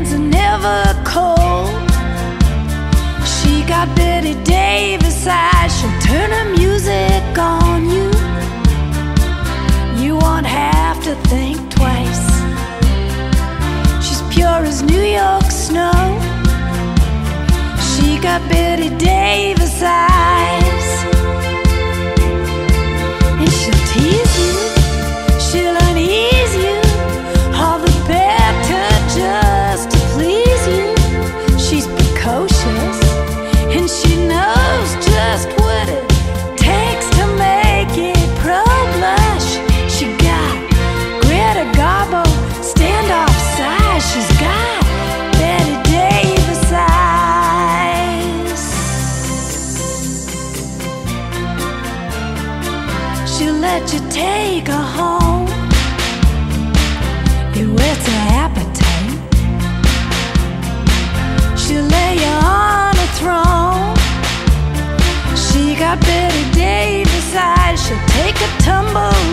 hands are never cold. She got Bette Davis eyes. She'll turn her music on you. You won't have to think twice. She's pure as New York snow. She got Bette let you take her home. It whets her appetite. She'll lay you on a throne. She got Bette Davis eyes. She'll take a tumble